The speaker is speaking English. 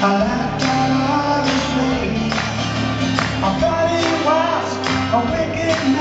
I laughed out of. I thought he was a wicked man.